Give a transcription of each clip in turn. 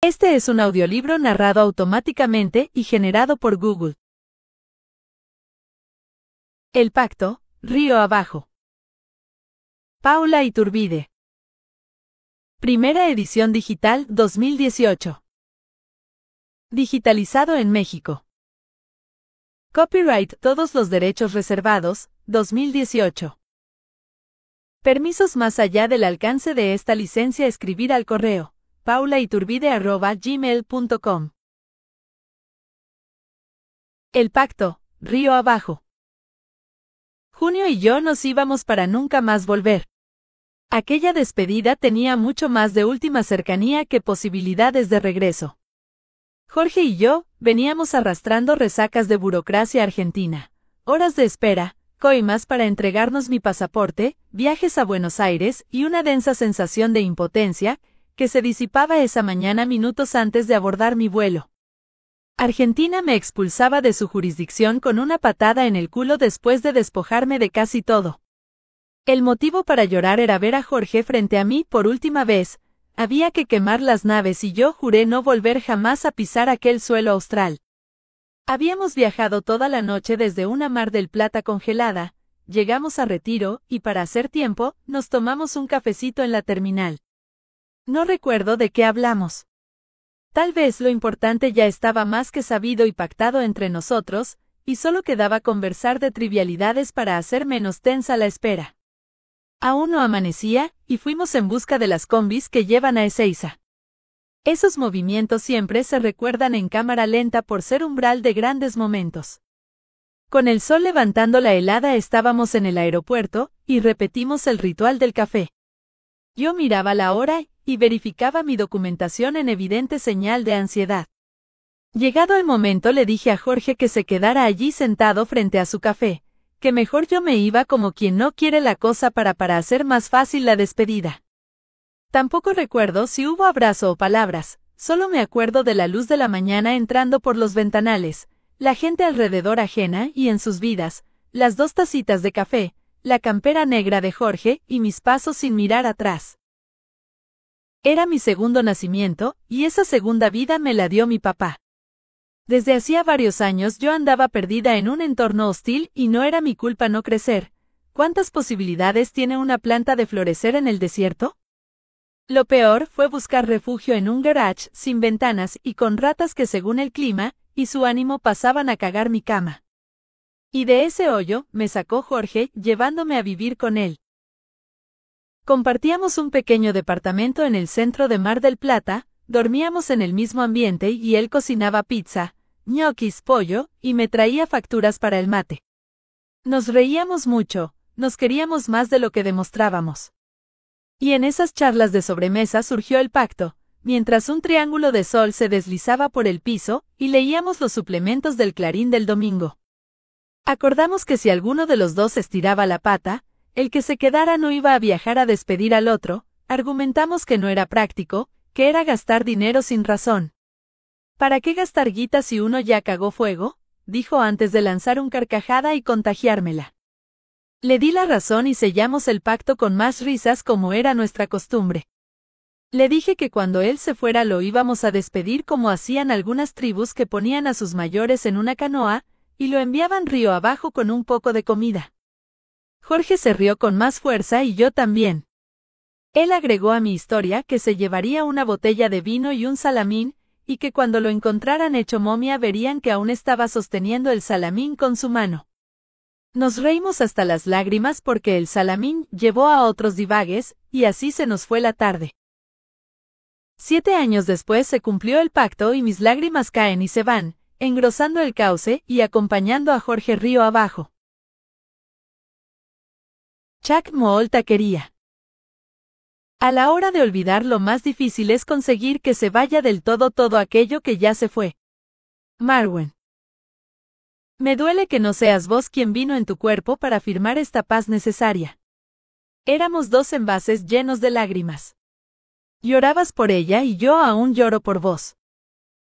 Este es un audiolibro narrado automáticamente y generado por Google. El pacto, río abajo. Paula Iturbide. Primera edición digital 2018. Digitalizado en México. Copyright Todos los derechos reservados, 2018. Permisos más allá del alcance de esta licencia escribir al correo paulaiturbide.gmail.com El pacto, río abajo. Junio y yo nos íbamos para nunca más volver. Aquella despedida tenía mucho más de última cercanía que posibilidades de regreso. Jorge y yo veníamos arrastrando resacas de burocracia argentina, horas de espera, coimas para entregarnos mi pasaporte, viajes a Buenos Aires y una densa sensación de impotencia que se disipaba esa mañana minutos antes de abordar mi vuelo. Argentina me expulsaba de su jurisdicción con una patada en el culo después de despojarme de casi todo. El motivo para llorar era ver a Jorge frente a mí por última vez, había que quemar las naves y yo juré no volver jamás a pisar aquel suelo austral. Habíamos viajado toda la noche desde una mar del Plata congelada, llegamos a Retiro, y para hacer tiempo, nos tomamos un cafecito en la terminal. No recuerdo de qué hablamos. Tal vez lo importante ya estaba más que sabido y pactado entre nosotros, y solo quedaba conversar de trivialidades para hacer menos tensa la espera. Aún no amanecía, y fuimos en busca de las combis que llevan a Ezeiza. Esos movimientos siempre se recuerdan en cámara lenta por ser umbral de grandes momentos. Con el sol levantando la helada estábamos en el aeropuerto, y repetimos el ritual del café. Yo miraba la hora y verificaba mi documentación en evidente señal de ansiedad. Llegado el momento le dije a Jorge que se quedara allí sentado frente a su café, que mejor yo me iba como quien no quiere la cosa para para hacer más fácil la despedida. Tampoco recuerdo si hubo abrazo o palabras, solo me acuerdo de la luz de la mañana entrando por los ventanales, la gente alrededor ajena y en sus vidas, las dos tacitas de café, la campera negra de Jorge y mis pasos sin mirar atrás. Era mi segundo nacimiento, y esa segunda vida me la dio mi papá. Desde hacía varios años yo andaba perdida en un entorno hostil y no era mi culpa no crecer. ¿Cuántas posibilidades tiene una planta de florecer en el desierto? Lo peor fue buscar refugio en un garage sin ventanas y con ratas que según el clima y su ánimo pasaban a cagar mi cama. Y de ese hoyo me sacó Jorge, llevándome a vivir con él. Compartíamos un pequeño departamento en el centro de Mar del Plata, dormíamos en el mismo ambiente y él cocinaba pizza, ñoquis, pollo, y me traía facturas para el mate. Nos reíamos mucho, nos queríamos más de lo que demostrábamos. Y en esas charlas de sobremesa surgió el pacto, mientras un triángulo de sol se deslizaba por el piso, y leíamos los suplementos del Clarín del domingo. Acordamos que si alguno de los dos estiraba la pata, el que se quedara no iba a viajar a despedir al otro, argumentamos que no era práctico, que era gastar dinero sin razón. ¿Para qué gastar guita si uno ya cagó fuego? dijo antes de lanzar un carcajada y contagiármela. Le di la razón y sellamos el pacto con más risas como era nuestra costumbre. Le dije que cuando él se fuera lo íbamos a despedir como hacían algunas tribus que ponían a sus mayores en una canoa, y lo enviaban río abajo con un poco de comida. Jorge se rió con más fuerza y yo también. Él agregó a mi historia que se llevaría una botella de vino y un salamín, y que cuando lo encontraran hecho momia verían que aún estaba sosteniendo el salamín con su mano. Nos reímos hasta las lágrimas porque el salamín llevó a otros divagues, y así se nos fue la tarde. Siete años después se cumplió el pacto y mis lágrimas caen y se van, engrosando el cauce y acompañando a Jorge río abajo. Chuck Moll taquería. A la hora de olvidar lo más difícil es conseguir que se vaya del todo todo aquello que ya se fue. Marwen. Me duele que no seas vos quien vino en tu cuerpo para firmar esta paz necesaria. Éramos dos envases llenos de lágrimas. Llorabas por ella y yo aún lloro por vos.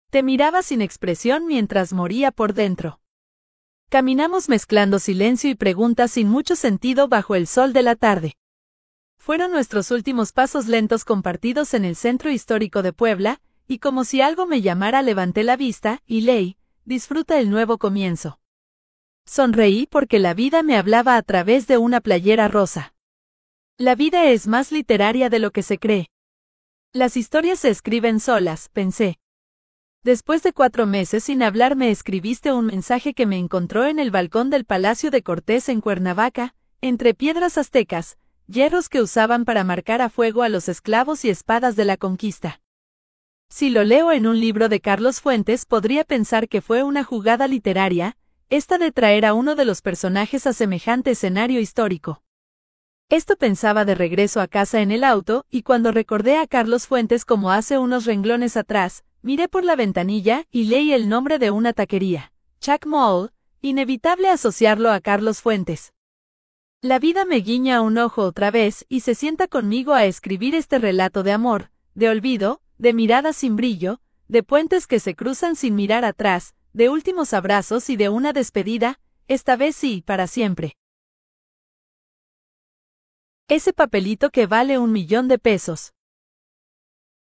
Te miraba sin expresión mientras moría por dentro. Caminamos mezclando silencio y preguntas sin mucho sentido bajo el sol de la tarde. Fueron nuestros últimos pasos lentos compartidos en el centro histórico de Puebla, y como si algo me llamara levanté la vista, y leí, disfruta el nuevo comienzo. Sonreí porque la vida me hablaba a través de una playera rosa. La vida es más literaria de lo que se cree. Las historias se escriben solas, pensé. Después de cuatro meses sin hablar me escribiste un mensaje que me encontró en el balcón del Palacio de Cortés en Cuernavaca, entre piedras aztecas, hierros que usaban para marcar a fuego a los esclavos y espadas de la conquista. Si lo leo en un libro de Carlos Fuentes podría pensar que fue una jugada literaria, esta de traer a uno de los personajes a semejante escenario histórico. Esto pensaba de regreso a casa en el auto, y cuando recordé a Carlos Fuentes como hace unos renglones atrás, Miré por la ventanilla y leí el nombre de una taquería. Chuck Mall, inevitable asociarlo a Carlos Fuentes. La vida me guiña un ojo otra vez y se sienta conmigo a escribir este relato de amor, de olvido, de miradas sin brillo, de puentes que se cruzan sin mirar atrás, de últimos abrazos y de una despedida, esta vez sí, para siempre. Ese papelito que vale un millón de pesos.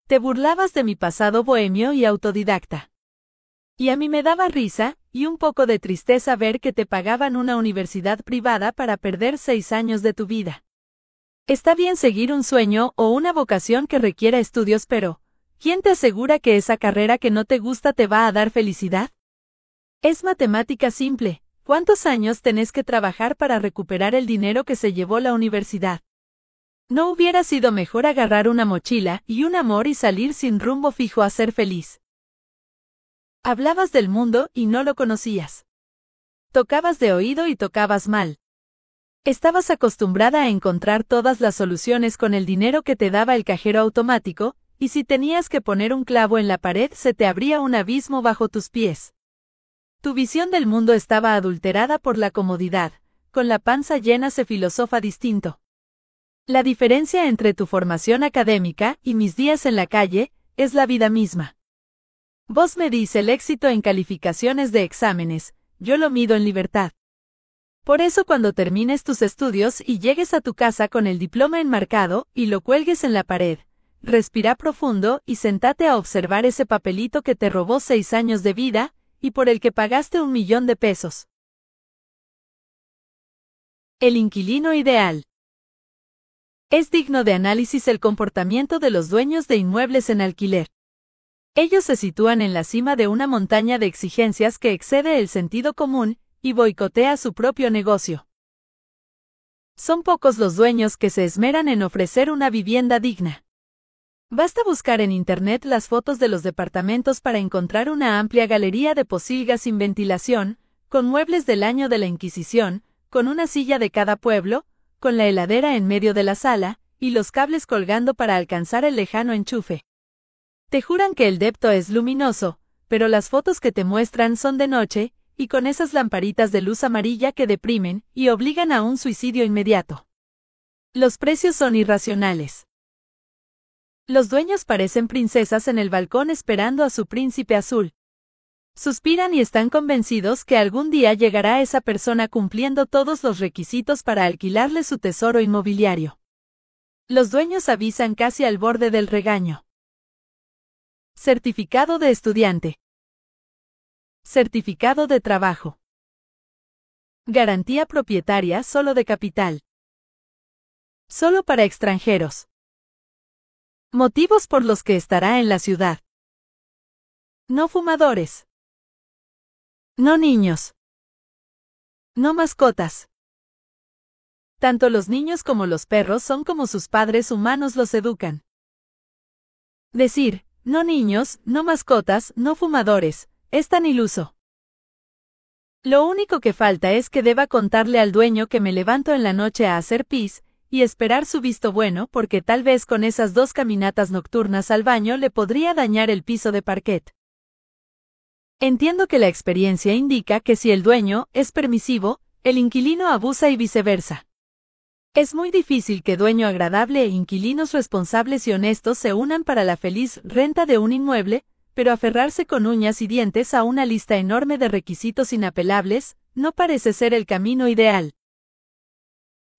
Te burlabas de mi pasado bohemio y autodidacta. Y a mí me daba risa, y un poco de tristeza ver que te pagaban una universidad privada para perder seis años de tu vida. Está bien seguir un sueño o una vocación que requiera estudios, pero, ¿quién te asegura que esa carrera que no te gusta te va a dar felicidad? Es matemática simple. ¿Cuántos años tenés que trabajar para recuperar el dinero que se llevó la universidad? ¿No hubiera sido mejor agarrar una mochila y un amor y salir sin rumbo fijo a ser feliz? Hablabas del mundo y no lo conocías. Tocabas de oído y tocabas mal. Estabas acostumbrada a encontrar todas las soluciones con el dinero que te daba el cajero automático, y si tenías que poner un clavo en la pared se te abría un abismo bajo tus pies. Tu visión del mundo estaba adulterada por la comodidad, con la panza llena se filosofa distinto. La diferencia entre tu formación académica y mis días en la calle es la vida misma. Vos medís el éxito en calificaciones de exámenes, yo lo mido en libertad. Por eso cuando termines tus estudios y llegues a tu casa con el diploma enmarcado y lo cuelgues en la pared, respira profundo y sentate a observar ese papelito que te robó seis años de vida y por el que pagaste un millón de pesos. El inquilino ideal. Es digno de análisis el comportamiento de los dueños de inmuebles en alquiler. Ellos se sitúan en la cima de una montaña de exigencias que excede el sentido común y boicotea su propio negocio. Son pocos los dueños que se esmeran en ofrecer una vivienda digna. Basta buscar en Internet las fotos de los departamentos para encontrar una amplia galería de posilgas sin ventilación, con muebles del año de la Inquisición, con una silla de cada pueblo, con la heladera en medio de la sala, y los cables colgando para alcanzar el lejano enchufe. Te juran que el depto es luminoso, pero las fotos que te muestran son de noche, y con esas lamparitas de luz amarilla que deprimen y obligan a un suicidio inmediato. Los precios son irracionales. Los dueños parecen princesas en el balcón esperando a su príncipe azul. Suspiran y están convencidos que algún día llegará esa persona cumpliendo todos los requisitos para alquilarle su tesoro inmobiliario. Los dueños avisan casi al borde del regaño. Certificado de estudiante. Certificado de trabajo. Garantía propietaria solo de capital. Solo para extranjeros. Motivos por los que estará en la ciudad. No fumadores. No niños. No mascotas. Tanto los niños como los perros son como sus padres humanos los educan. Decir, no niños, no mascotas, no fumadores, es tan iluso. Lo único que falta es que deba contarle al dueño que me levanto en la noche a hacer pis, y esperar su visto bueno porque tal vez con esas dos caminatas nocturnas al baño le podría dañar el piso de parquet. Entiendo que la experiencia indica que si el dueño es permisivo, el inquilino abusa y viceversa. Es muy difícil que dueño agradable e inquilinos responsables y honestos se unan para la feliz renta de un inmueble, pero aferrarse con uñas y dientes a una lista enorme de requisitos inapelables, no parece ser el camino ideal.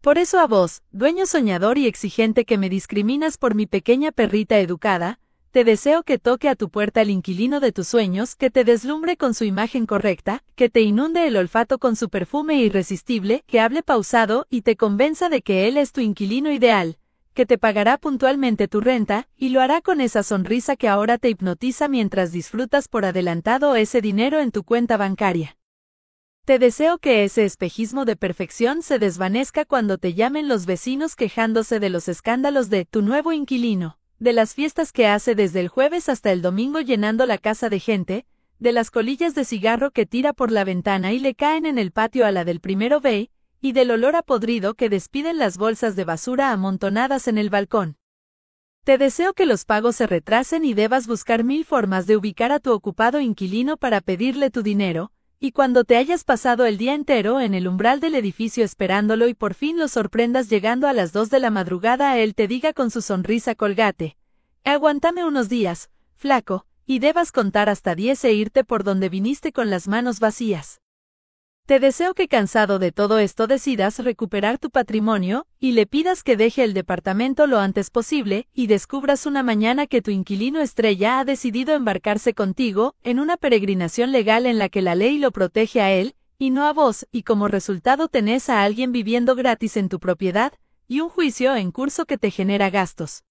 Por eso a vos, dueño soñador y exigente que me discriminas por mi pequeña perrita educada, te deseo que toque a tu puerta el inquilino de tus sueños, que te deslumbre con su imagen correcta, que te inunde el olfato con su perfume irresistible, que hable pausado y te convenza de que él es tu inquilino ideal, que te pagará puntualmente tu renta, y lo hará con esa sonrisa que ahora te hipnotiza mientras disfrutas por adelantado ese dinero en tu cuenta bancaria. Te deseo que ese espejismo de perfección se desvanezca cuando te llamen los vecinos quejándose de los escándalos de tu nuevo inquilino de las fiestas que hace desde el jueves hasta el domingo llenando la casa de gente, de las colillas de cigarro que tira por la ventana y le caen en el patio a la del primero B, y del olor a podrido que despiden las bolsas de basura amontonadas en el balcón. Te deseo que los pagos se retrasen y debas buscar mil formas de ubicar a tu ocupado inquilino para pedirle tu dinero, y cuando te hayas pasado el día entero en el umbral del edificio esperándolo y por fin lo sorprendas llegando a las dos de la madrugada, él te diga con su sonrisa colgate. Aguántame unos días, flaco, y debas contar hasta diez e irte por donde viniste con las manos vacías. Te deseo que cansado de todo esto decidas recuperar tu patrimonio, y le pidas que deje el departamento lo antes posible, y descubras una mañana que tu inquilino estrella ha decidido embarcarse contigo, en una peregrinación legal en la que la ley lo protege a él, y no a vos, y como resultado tenés a alguien viviendo gratis en tu propiedad, y un juicio en curso que te genera gastos.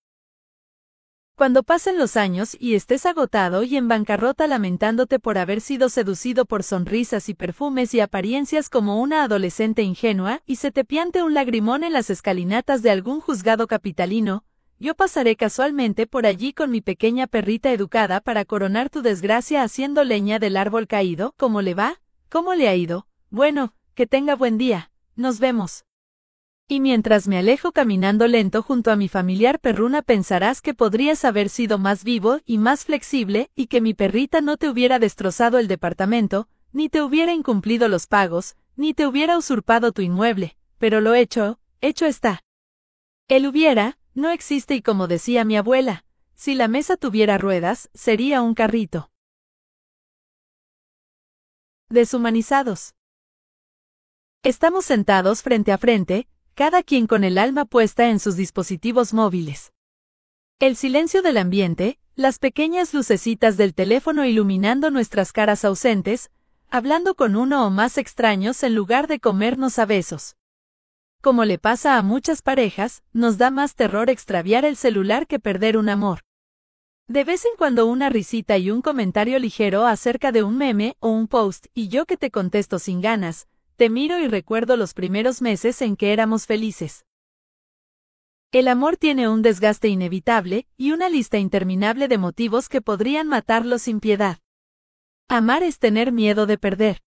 Cuando pasen los años y estés agotado y en bancarrota lamentándote por haber sido seducido por sonrisas y perfumes y apariencias como una adolescente ingenua, y se te piante un lagrimón en las escalinatas de algún juzgado capitalino, yo pasaré casualmente por allí con mi pequeña perrita educada para coronar tu desgracia haciendo leña del árbol caído. ¿Cómo le va? ¿Cómo le ha ido? Bueno, que tenga buen día. Nos vemos. Y mientras me alejo caminando lento junto a mi familiar perruna pensarás que podrías haber sido más vivo y más flexible y que mi perrita no te hubiera destrozado el departamento, ni te hubiera incumplido los pagos, ni te hubiera usurpado tu inmueble, pero lo hecho, hecho está. El hubiera, no existe y como decía mi abuela, si la mesa tuviera ruedas, sería un carrito. Deshumanizados. Estamos sentados frente a frente, cada quien con el alma puesta en sus dispositivos móviles. El silencio del ambiente, las pequeñas lucecitas del teléfono iluminando nuestras caras ausentes, hablando con uno o más extraños en lugar de comernos a besos. Como le pasa a muchas parejas, nos da más terror extraviar el celular que perder un amor. De vez en cuando una risita y un comentario ligero acerca de un meme o un post y yo que te contesto sin ganas, te miro y recuerdo los primeros meses en que éramos felices. El amor tiene un desgaste inevitable y una lista interminable de motivos que podrían matarlo sin piedad. Amar es tener miedo de perder.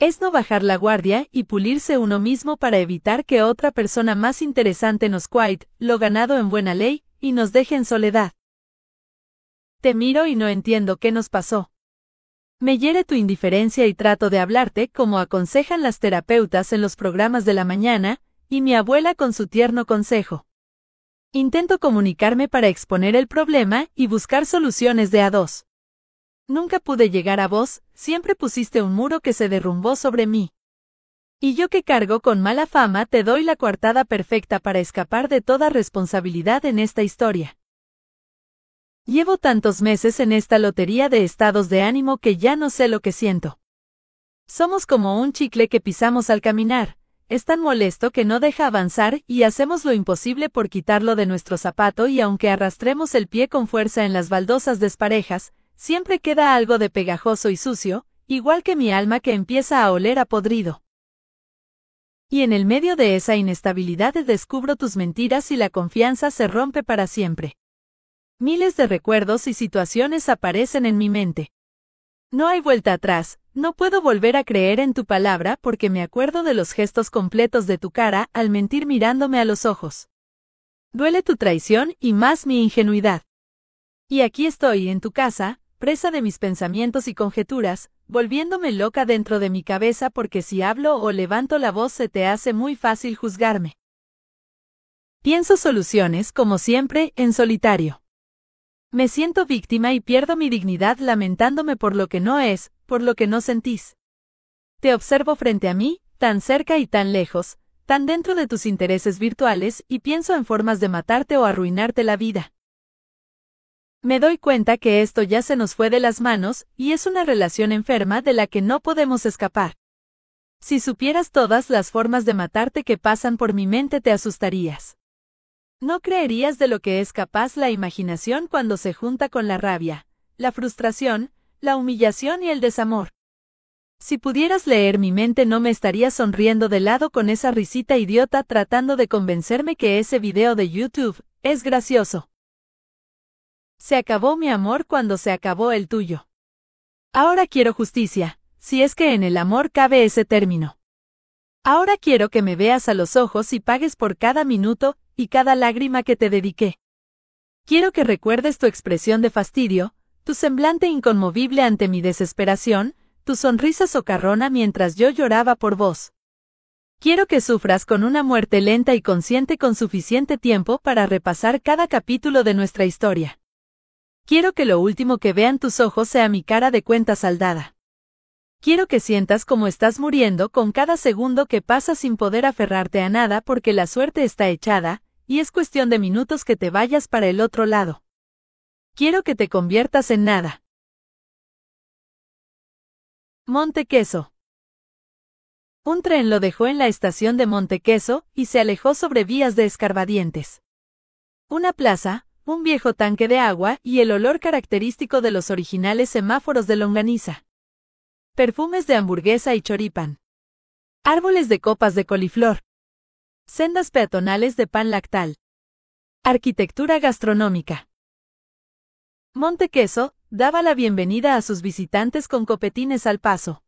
Es no bajar la guardia y pulirse uno mismo para evitar que otra persona más interesante nos quite lo ganado en buena ley y nos deje en soledad. Te miro y no entiendo qué nos pasó. Me hiere tu indiferencia y trato de hablarte como aconsejan las terapeutas en los programas de la mañana, y mi abuela con su tierno consejo. Intento comunicarme para exponer el problema y buscar soluciones de a dos. Nunca pude llegar a vos, siempre pusiste un muro que se derrumbó sobre mí. Y yo que cargo con mala fama te doy la coartada perfecta para escapar de toda responsabilidad en esta historia. Llevo tantos meses en esta lotería de estados de ánimo que ya no sé lo que siento. Somos como un chicle que pisamos al caminar, es tan molesto que no deja avanzar y hacemos lo imposible por quitarlo de nuestro zapato y aunque arrastremos el pie con fuerza en las baldosas desparejas, siempre queda algo de pegajoso y sucio, igual que mi alma que empieza a oler a podrido. Y en el medio de esa inestabilidad descubro tus mentiras y la confianza se rompe para siempre. Miles de recuerdos y situaciones aparecen en mi mente. No hay vuelta atrás, no puedo volver a creer en tu palabra porque me acuerdo de los gestos completos de tu cara al mentir mirándome a los ojos. Duele tu traición y más mi ingenuidad. Y aquí estoy en tu casa, presa de mis pensamientos y conjeturas, volviéndome loca dentro de mi cabeza porque si hablo o levanto la voz se te hace muy fácil juzgarme. Pienso soluciones, como siempre, en solitario. Me siento víctima y pierdo mi dignidad lamentándome por lo que no es, por lo que no sentís. Te observo frente a mí, tan cerca y tan lejos, tan dentro de tus intereses virtuales, y pienso en formas de matarte o arruinarte la vida. Me doy cuenta que esto ya se nos fue de las manos, y es una relación enferma de la que no podemos escapar. Si supieras todas las formas de matarte que pasan por mi mente te asustarías. No creerías de lo que es capaz la imaginación cuando se junta con la rabia, la frustración, la humillación y el desamor. Si pudieras leer mi mente no me estarías sonriendo de lado con esa risita idiota tratando de convencerme que ese video de YouTube es gracioso. Se acabó mi amor cuando se acabó el tuyo. Ahora quiero justicia, si es que en el amor cabe ese término. Ahora quiero que me veas a los ojos y pagues por cada minuto y cada lágrima que te dediqué. Quiero que recuerdes tu expresión de fastidio, tu semblante inconmovible ante mi desesperación, tu sonrisa socarrona mientras yo lloraba por vos. Quiero que sufras con una muerte lenta y consciente con suficiente tiempo para repasar cada capítulo de nuestra historia. Quiero que lo último que vean tus ojos sea mi cara de cuenta saldada. Quiero que sientas como estás muriendo con cada segundo que pasa sin poder aferrarte a nada porque la suerte está echada, y es cuestión de minutos que te vayas para el otro lado. Quiero que te conviertas en nada. Montequeso. Un tren lo dejó en la estación de Montequeso y se alejó sobre vías de escarbadientes. Una plaza, un viejo tanque de agua y el olor característico de los originales semáforos de longaniza. Perfumes de hamburguesa y choripan. Árboles de copas de coliflor. Sendas peatonales de pan lactal. Arquitectura gastronómica. Montequeso, daba la bienvenida a sus visitantes con copetines al paso.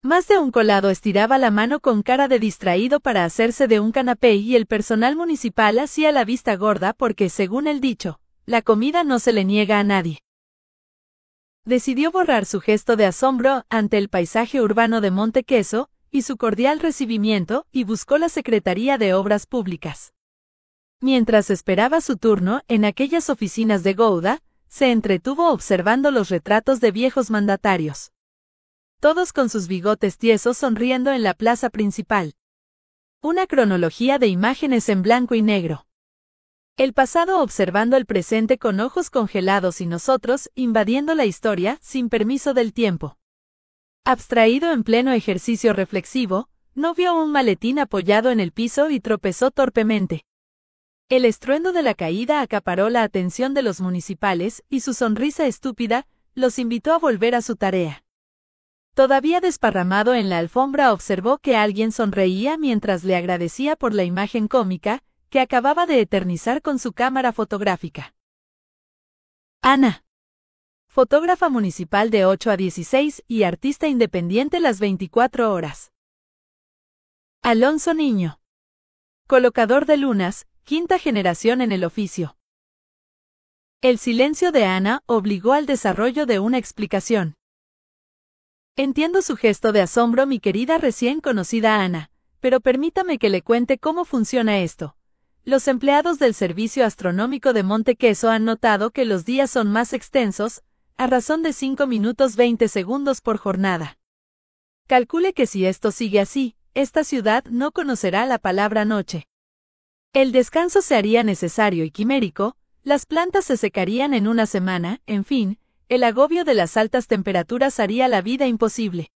Más de un colado estiraba la mano con cara de distraído para hacerse de un canapé y el personal municipal hacía la vista gorda porque, según el dicho, la comida no se le niega a nadie. Decidió borrar su gesto de asombro ante el paisaje urbano de Montequeso y su cordial recibimiento y buscó la Secretaría de Obras Públicas. Mientras esperaba su turno en aquellas oficinas de Gouda, se entretuvo observando los retratos de viejos mandatarios. Todos con sus bigotes tiesos sonriendo en la plaza principal. Una cronología de imágenes en blanco y negro. El pasado observando el presente con ojos congelados y nosotros invadiendo la historia sin permiso del tiempo. Abstraído en pleno ejercicio reflexivo, no vio un maletín apoyado en el piso y tropezó torpemente. El estruendo de la caída acaparó la atención de los municipales y su sonrisa estúpida los invitó a volver a su tarea. Todavía desparramado en la alfombra observó que alguien sonreía mientras le agradecía por la imagen cómica que acababa de eternizar con su cámara fotográfica. Ana. Fotógrafa municipal de 8 a 16 y artista independiente las 24 horas. Alonso Niño. Colocador de lunas, quinta generación en el oficio. El silencio de Ana obligó al desarrollo de una explicación. Entiendo su gesto de asombro, mi querida recién conocida Ana, pero permítame que le cuente cómo funciona esto. Los empleados del Servicio Astronómico de Montequeso han notado que los días son más extensos, a razón de 5 minutos 20 segundos por jornada. Calcule que si esto sigue así, esta ciudad no conocerá la palabra noche. El descanso se haría necesario y quimérico, las plantas se secarían en una semana, en fin, el agobio de las altas temperaturas haría la vida imposible.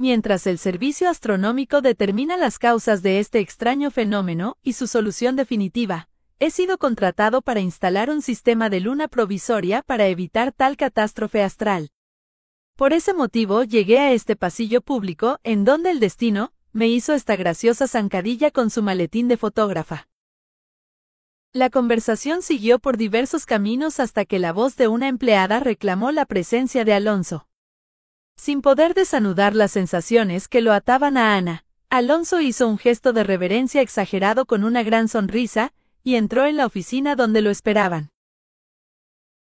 Mientras el servicio astronómico determina las causas de este extraño fenómeno y su solución definitiva, he sido contratado para instalar un sistema de luna provisoria para evitar tal catástrofe astral. Por ese motivo llegué a este pasillo público en donde el destino, me hizo esta graciosa zancadilla con su maletín de fotógrafa. La conversación siguió por diversos caminos hasta que la voz de una empleada reclamó la presencia de Alonso. Sin poder desanudar las sensaciones que lo ataban a Ana, Alonso hizo un gesto de reverencia exagerado con una gran sonrisa, y entró en la oficina donde lo esperaban.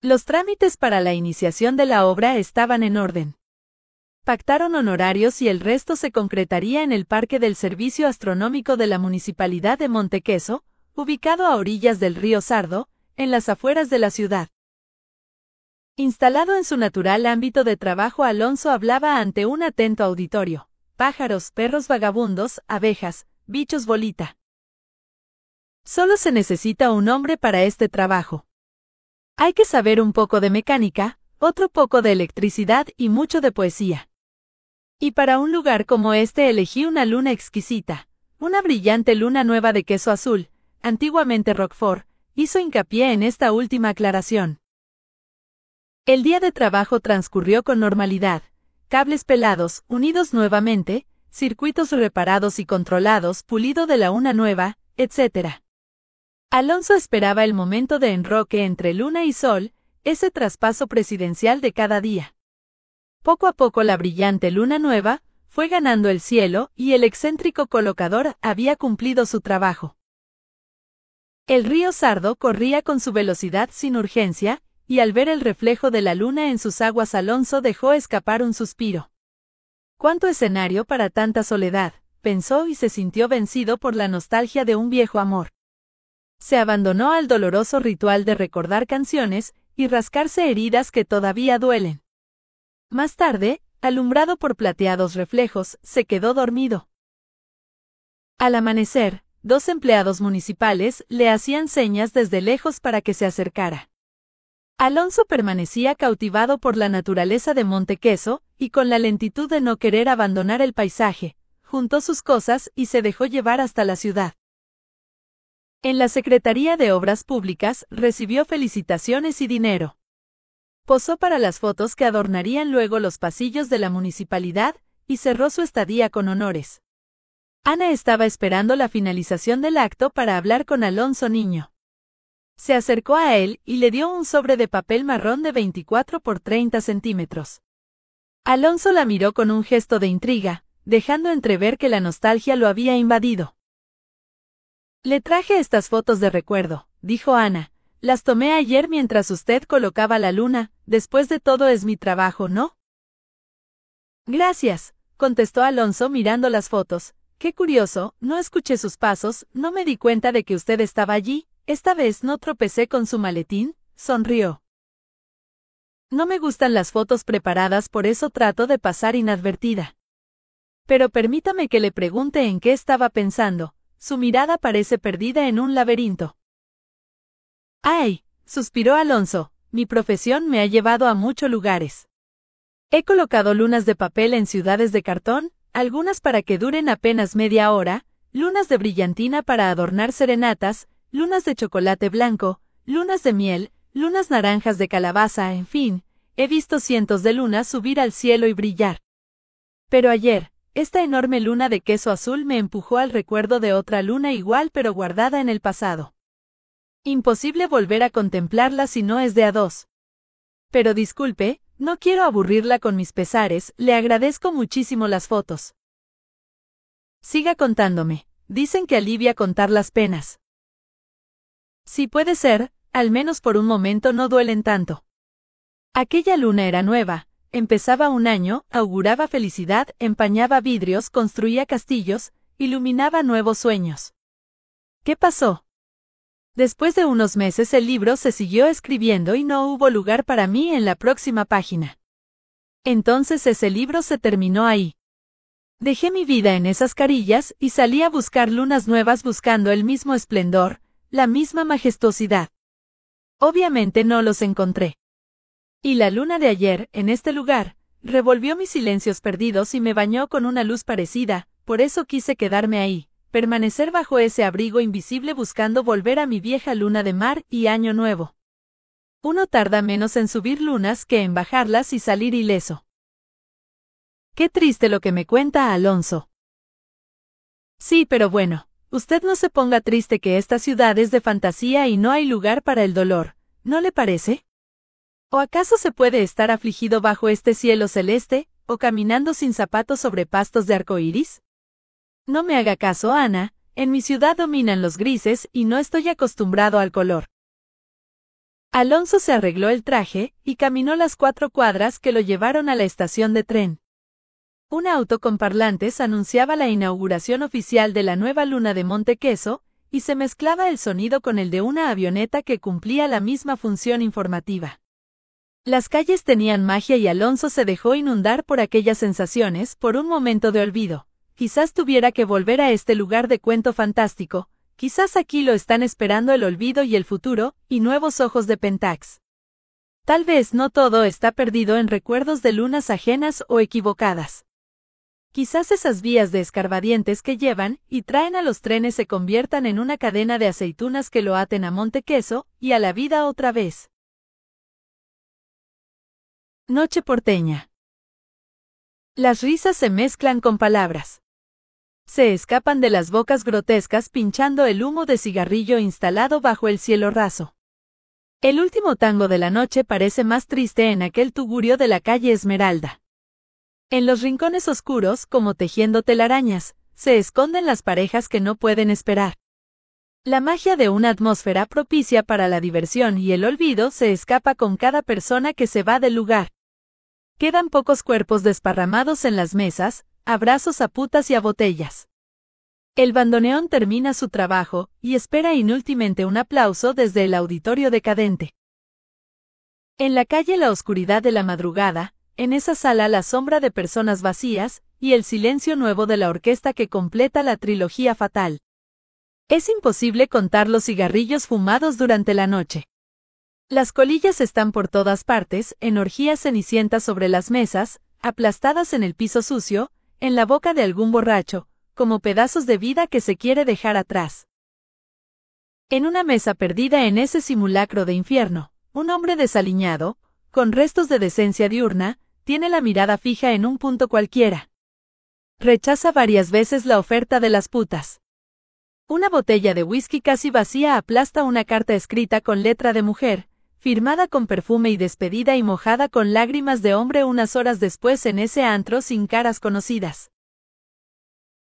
Los trámites para la iniciación de la obra estaban en orden. Pactaron honorarios y el resto se concretaría en el Parque del Servicio Astronómico de la Municipalidad de Montequeso, ubicado a orillas del río Sardo, en las afueras de la ciudad. Instalado en su natural ámbito de trabajo, Alonso hablaba ante un atento auditorio. Pájaros, perros vagabundos, abejas, bichos bolita. Solo se necesita un hombre para este trabajo. Hay que saber un poco de mecánica, otro poco de electricidad y mucho de poesía. Y para un lugar como este elegí una luna exquisita, una brillante luna nueva de queso azul, antiguamente Roquefort, hizo hincapié en esta última aclaración. El día de trabajo transcurrió con normalidad, cables pelados, unidos nuevamente, circuitos reparados y controlados, pulido de la una nueva, etc. Alonso esperaba el momento de enroque entre luna y sol, ese traspaso presidencial de cada día. Poco a poco la brillante luna nueva fue ganando el cielo y el excéntrico colocador había cumplido su trabajo. El río Sardo corría con su velocidad sin urgencia, y al ver el reflejo de la luna en sus aguas Alonso dejó escapar un suspiro. Cuánto escenario para tanta soledad, pensó y se sintió vencido por la nostalgia de un viejo amor. Se abandonó al doloroso ritual de recordar canciones y rascarse heridas que todavía duelen. Más tarde, alumbrado por plateados reflejos, se quedó dormido. Al amanecer, dos empleados municipales le hacían señas desde lejos para que se acercara. Alonso permanecía cautivado por la naturaleza de Montequeso, y con la lentitud de no querer abandonar el paisaje, juntó sus cosas y se dejó llevar hasta la ciudad. En la Secretaría de Obras Públicas recibió felicitaciones y dinero. Posó para las fotos que adornarían luego los pasillos de la municipalidad, y cerró su estadía con honores. Ana estaba esperando la finalización del acto para hablar con Alonso Niño. Se acercó a él y le dio un sobre de papel marrón de 24 por 30 centímetros. Alonso la miró con un gesto de intriga, dejando entrever que la nostalgia lo había invadido. Le traje estas fotos de recuerdo, dijo Ana. Las tomé ayer mientras usted colocaba la luna, después de todo es mi trabajo, ¿no? Gracias, contestó Alonso mirando las fotos. Qué curioso, no escuché sus pasos, no me di cuenta de que usted estaba allí, esta vez no tropecé con su maletín, sonrió. No me gustan las fotos preparadas, por eso trato de pasar inadvertida. Pero permítame que le pregunte en qué estaba pensando, su mirada parece perdida en un laberinto. ¡Ay! suspiró Alonso, mi profesión me ha llevado a muchos lugares. He colocado lunas de papel en ciudades de cartón, algunas para que duren apenas media hora, lunas de brillantina para adornar serenatas, lunas de chocolate blanco, lunas de miel, lunas naranjas de calabaza, en fin, he visto cientos de lunas subir al cielo y brillar. Pero ayer, esta enorme luna de queso azul me empujó al recuerdo de otra luna igual pero guardada en el pasado. Imposible volver a contemplarla si no es de a dos. Pero disculpe, no quiero aburrirla con mis pesares, le agradezco muchísimo las fotos. Siga contándome, dicen que alivia contar las penas. Si puede ser, al menos por un momento no duelen tanto. Aquella luna era nueva, empezaba un año, auguraba felicidad, empañaba vidrios, construía castillos, iluminaba nuevos sueños. ¿Qué pasó? Después de unos meses el libro se siguió escribiendo y no hubo lugar para mí en la próxima página. Entonces ese libro se terminó ahí. Dejé mi vida en esas carillas y salí a buscar lunas nuevas buscando el mismo esplendor, la misma majestuosidad. Obviamente no los encontré. Y la luna de ayer, en este lugar, revolvió mis silencios perdidos y me bañó con una luz parecida, por eso quise quedarme ahí permanecer bajo ese abrigo invisible buscando volver a mi vieja luna de mar y año nuevo. Uno tarda menos en subir lunas que en bajarlas y salir ileso. Qué triste lo que me cuenta Alonso. Sí, pero bueno, usted no se ponga triste que esta ciudad es de fantasía y no hay lugar para el dolor, ¿no le parece? ¿O acaso se puede estar afligido bajo este cielo celeste, o caminando sin zapatos sobre pastos de arcoíris? No me haga caso, Ana, en mi ciudad dominan los grises y no estoy acostumbrado al color. Alonso se arregló el traje y caminó las cuatro cuadras que lo llevaron a la estación de tren. Un auto con parlantes anunciaba la inauguración oficial de la nueva luna de Montequeso, y se mezclaba el sonido con el de una avioneta que cumplía la misma función informativa. Las calles tenían magia y Alonso se dejó inundar por aquellas sensaciones por un momento de olvido. Quizás tuviera que volver a este lugar de cuento fantástico, quizás aquí lo están esperando el olvido y el futuro, y nuevos ojos de Pentax. Tal vez no todo está perdido en recuerdos de lunas ajenas o equivocadas. Quizás esas vías de escarbadientes que llevan y traen a los trenes se conviertan en una cadena de aceitunas que lo aten a Montequeso y a la vida otra vez. Noche porteña. Las risas se mezclan con palabras. Se escapan de las bocas grotescas pinchando el humo de cigarrillo instalado bajo el cielo raso. El último tango de la noche parece más triste en aquel tugurio de la calle Esmeralda. En los rincones oscuros, como tejiendo telarañas, se esconden las parejas que no pueden esperar. La magia de una atmósfera propicia para la diversión y el olvido se escapa con cada persona que se va del lugar. Quedan pocos cuerpos desparramados en las mesas, abrazos a putas y a botellas. El bandoneón termina su trabajo y espera inútilmente un aplauso desde el auditorio decadente. En la calle la oscuridad de la madrugada, en esa sala la sombra de personas vacías y el silencio nuevo de la orquesta que completa la trilogía fatal. Es imposible contar los cigarrillos fumados durante la noche. Las colillas están por todas partes, en orgías cenicientas sobre las mesas, aplastadas en el piso sucio, en la boca de algún borracho, como pedazos de vida que se quiere dejar atrás. En una mesa perdida en ese simulacro de infierno, un hombre desaliñado, con restos de decencia diurna, tiene la mirada fija en un punto cualquiera. Rechaza varias veces la oferta de las putas. Una botella de whisky casi vacía aplasta una carta escrita con letra de mujer, firmada con perfume y despedida y mojada con lágrimas de hombre unas horas después en ese antro sin caras conocidas.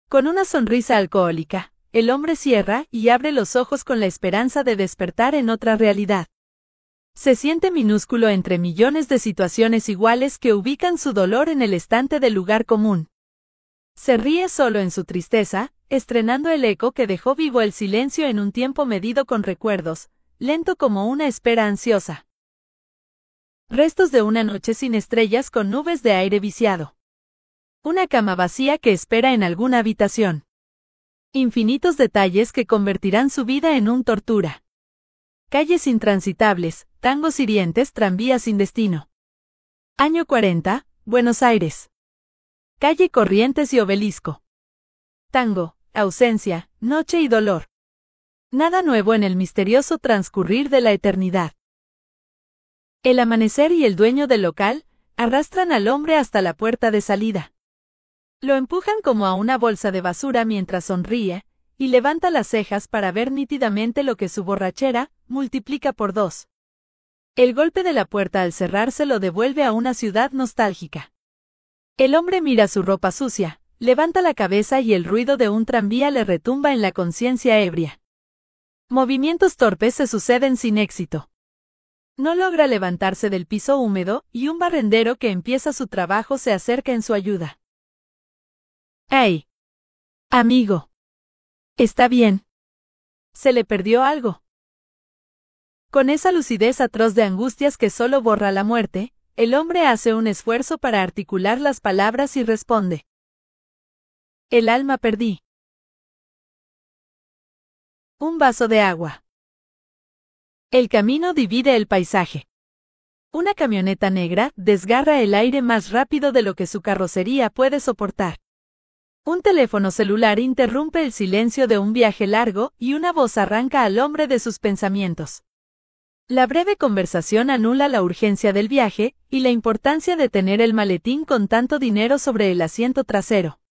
Con una sonrisa alcohólica, el hombre cierra y abre los ojos con la esperanza de despertar en otra realidad. Se siente minúsculo entre millones de situaciones iguales que ubican su dolor en el estante del lugar común. Se ríe solo en su tristeza, estrenando el eco que dejó vivo el silencio en un tiempo medido con recuerdos, lento como una espera ansiosa. Restos de una noche sin estrellas con nubes de aire viciado. Una cama vacía que espera en alguna habitación. Infinitos detalles que convertirán su vida en un tortura. Calles intransitables, tangos hirientes, tranvías sin destino. Año 40, Buenos Aires. Calle Corrientes y Obelisco. Tango, ausencia, noche y dolor. Nada nuevo en el misterioso transcurrir de la eternidad. El amanecer y el dueño del local arrastran al hombre hasta la puerta de salida. Lo empujan como a una bolsa de basura mientras sonríe, y levanta las cejas para ver nítidamente lo que su borrachera multiplica por dos. El golpe de la puerta al cerrarse lo devuelve a una ciudad nostálgica. El hombre mira su ropa sucia, levanta la cabeza y el ruido de un tranvía le retumba en la conciencia ebria. Movimientos torpes se suceden sin éxito. No logra levantarse del piso húmedo y un barrendero que empieza su trabajo se acerca en su ayuda. ¡Hey! Amigo. Está bien. Se le perdió algo. Con esa lucidez atroz de angustias que solo borra la muerte, el hombre hace un esfuerzo para articular las palabras y responde. El alma perdí. Un vaso de agua. El camino divide el paisaje. Una camioneta negra desgarra el aire más rápido de lo que su carrocería puede soportar. Un teléfono celular interrumpe el silencio de un viaje largo y una voz arranca al hombre de sus pensamientos. La breve conversación anula la urgencia del viaje y la importancia de tener el maletín con tanto dinero sobre el asiento trasero.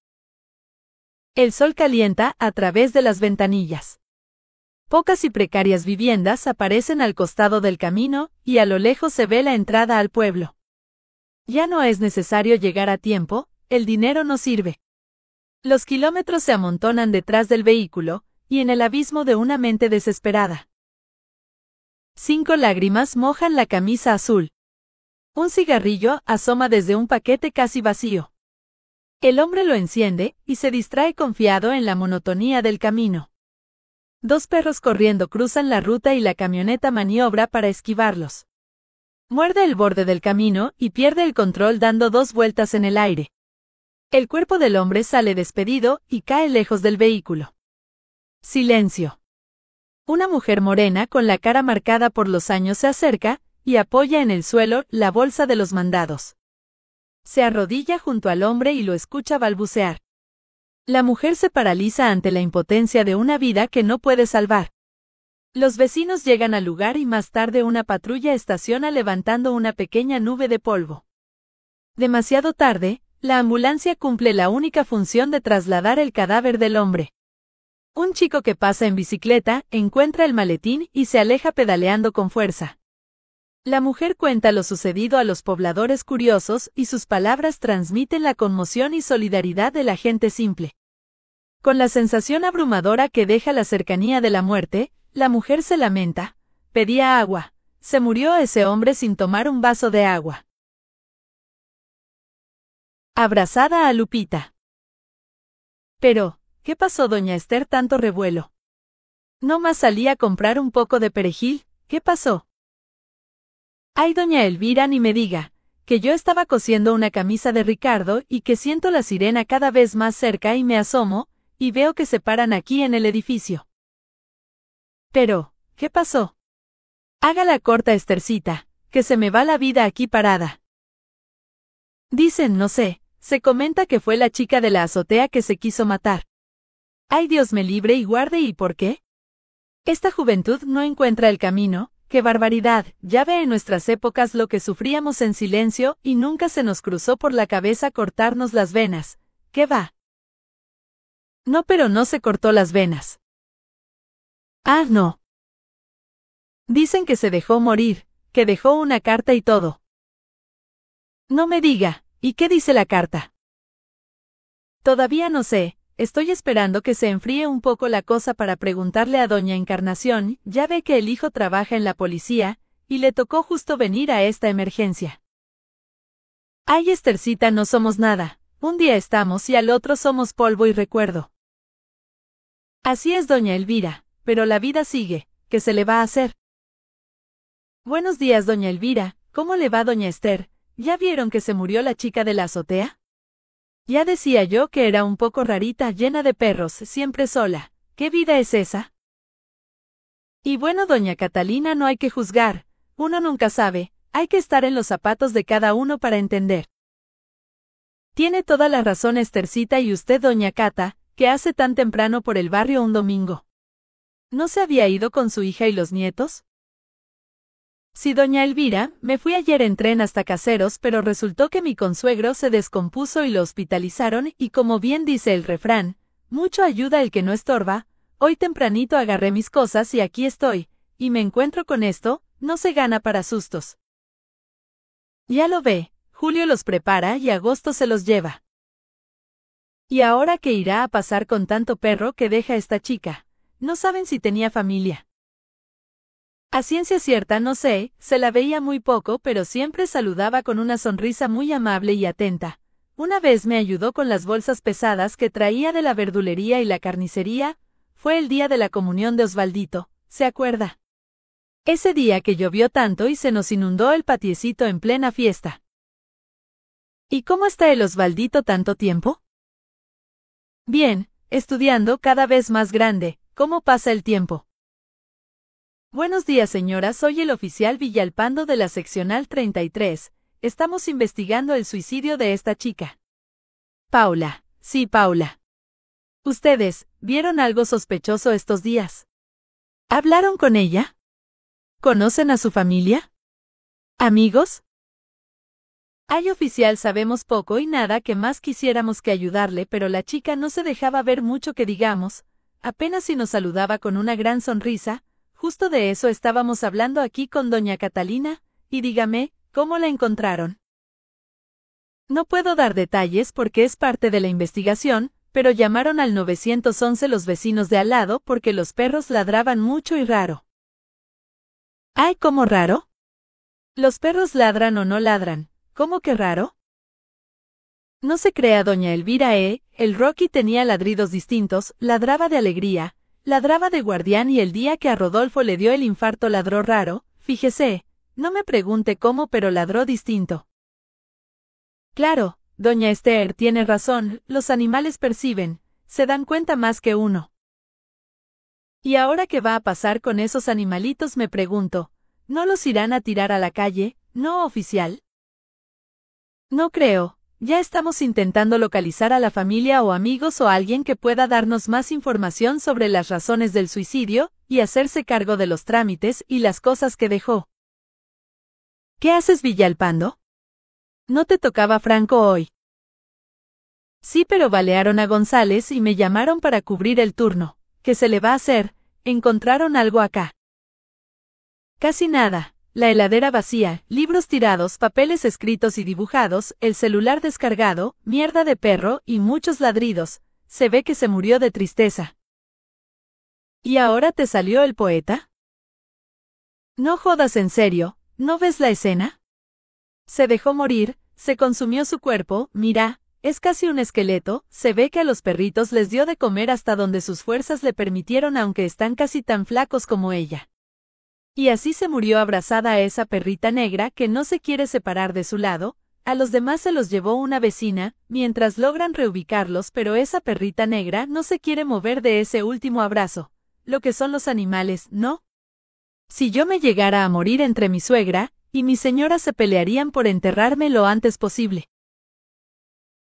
El sol calienta a través de las ventanillas. Pocas y precarias viviendas aparecen al costado del camino y a lo lejos se ve la entrada al pueblo. Ya no es necesario llegar a tiempo, el dinero no sirve. Los kilómetros se amontonan detrás del vehículo, y en el abismo de una mente desesperada. Cinco lágrimas mojan la camisa azul. Un cigarrillo asoma desde un paquete casi vacío. El hombre lo enciende, y se distrae confiado en la monotonía del camino. Dos perros corriendo cruzan la ruta y la camioneta maniobra para esquivarlos. Muerde el borde del camino y pierde el control dando dos vueltas en el aire. El cuerpo del hombre sale despedido y cae lejos del vehículo. Silencio. Una mujer morena con la cara marcada por los años se acerca, y apoya en el suelo la bolsa de los mandados. Se arrodilla junto al hombre y lo escucha balbucear. La mujer se paraliza ante la impotencia de una vida que no puede salvar. Los vecinos llegan al lugar y más tarde una patrulla estaciona levantando una pequeña nube de polvo. Demasiado tarde, la ambulancia cumple la única función de trasladar el cadáver del hombre. Un chico que pasa en bicicleta encuentra el maletín y se aleja pedaleando con fuerza. La mujer cuenta lo sucedido a los pobladores curiosos y sus palabras transmiten la conmoción y solidaridad de la gente simple. Con la sensación abrumadora que deja la cercanía de la muerte, la mujer se lamenta, pedía agua, se murió ese hombre sin tomar un vaso de agua. Abrazada a Lupita. Pero, ¿qué pasó doña Esther tanto revuelo? No más salí a comprar un poco de perejil, ¿qué pasó? Ay, doña Elvira, ni me diga, que yo estaba cosiendo una camisa de Ricardo y que siento la sirena cada vez más cerca y me asomo, y veo que se paran aquí en el edificio. Pero, ¿qué pasó? Hágala corta, Estercita, que se me va la vida aquí parada. Dicen, no sé, se comenta que fue la chica de la azotea que se quiso matar. Ay Dios me libre y guarde, ¿y por qué? Esta juventud no encuentra el camino, ¡Qué barbaridad! Ya ve en nuestras épocas lo que sufríamos en silencio y nunca se nos cruzó por la cabeza cortarnos las venas. ¿Qué va? No, pero no se cortó las venas. Ah, no. Dicen que se dejó morir, que dejó una carta y todo. No me diga, ¿y qué dice la carta? Todavía no sé, Estoy esperando que se enfríe un poco la cosa para preguntarle a doña Encarnación, ya ve que el hijo trabaja en la policía, y le tocó justo venir a esta emergencia. Ay, Estercita, no somos nada, un día estamos y al otro somos polvo y recuerdo. Así es, doña Elvira, pero la vida sigue, ¿qué se le va a hacer? Buenos días, doña Elvira, ¿cómo le va, doña Esther? ¿Ya vieron que se murió la chica de la azotea? Ya decía yo que era un poco rarita, llena de perros, siempre sola. ¿Qué vida es esa? Y bueno, doña Catalina, no hay que juzgar. Uno nunca sabe, hay que estar en los zapatos de cada uno para entender. Tiene toda la razón Estercita y usted, doña Cata, que hace tan temprano por el barrio un domingo. ¿No se había ido con su hija y los nietos? Sí, doña Elvira, me fui ayer en tren hasta Caseros, pero resultó que mi consuegro se descompuso y lo hospitalizaron, y como bien dice el refrán, mucho ayuda el que no estorba, hoy tempranito agarré mis cosas y aquí estoy, y me encuentro con esto, no se gana para sustos. Ya lo ve, Julio los prepara y agosto se los lleva. ¿Y ahora qué irá a pasar con tanto perro que deja esta chica? No saben si tenía familia. A ciencia cierta no sé, se la veía muy poco, pero siempre saludaba con una sonrisa muy amable y atenta. Una vez me ayudó con las bolsas pesadas que traía de la verdulería y la carnicería, fue el día de la comunión de Osvaldito, ¿se acuerda? Ese día que llovió tanto y se nos inundó el patiecito en plena fiesta. ¿Y cómo está el Osvaldito tanto tiempo? Bien, estudiando cada vez más grande, ¿cómo pasa el tiempo? Buenos días señora, soy el oficial Villalpando de la seccional 33. Estamos investigando el suicidio de esta chica. Paula. Sí, Paula. ¿Ustedes vieron algo sospechoso estos días? ¿Hablaron con ella? ¿Conocen a su familia? ¿Amigos? Ay oficial sabemos poco y nada que más quisiéramos que ayudarle, pero la chica no se dejaba ver mucho que digamos, apenas si nos saludaba con una gran sonrisa, Justo de eso estábamos hablando aquí con doña Catalina, y dígame, ¿cómo la encontraron? No puedo dar detalles porque es parte de la investigación, pero llamaron al 911 los vecinos de al lado porque los perros ladraban mucho y raro. ¿Ay, cómo raro? Los perros ladran o no ladran, ¿cómo que raro? No se crea doña Elvira E., el Rocky tenía ladridos distintos, ladraba de alegría, Ladraba de guardián y el día que a Rodolfo le dio el infarto ladró raro, fíjese, no me pregunte cómo pero ladró distinto. Claro, doña Esther tiene razón, los animales perciben, se dan cuenta más que uno. ¿Y ahora qué va a pasar con esos animalitos? me pregunto. ¿No los irán a tirar a la calle, no oficial? No creo, ya estamos intentando localizar a la familia o amigos o alguien que pueda darnos más información sobre las razones del suicidio, y hacerse cargo de los trámites y las cosas que dejó. ¿Qué haces Villalpando? No te tocaba Franco hoy. Sí, pero balearon a González y me llamaron para cubrir el turno. ¿Qué se le va a hacer? Encontraron algo acá. Casi nada. La heladera vacía, libros tirados, papeles escritos y dibujados, el celular descargado, mierda de perro y muchos ladridos. Se ve que se murió de tristeza. ¿Y ahora te salió el poeta? No jodas en serio, ¿no ves la escena? Se dejó morir, se consumió su cuerpo, mira, es casi un esqueleto, se ve que a los perritos les dio de comer hasta donde sus fuerzas le permitieron aunque están casi tan flacos como ella. Y así se murió abrazada a esa perrita negra que no se quiere separar de su lado, a los demás se los llevó una vecina, mientras logran reubicarlos pero esa perrita negra no se quiere mover de ese último abrazo. Lo que son los animales, ¿no? Si yo me llegara a morir entre mi suegra, y mi señora se pelearían por enterrarme lo antes posible.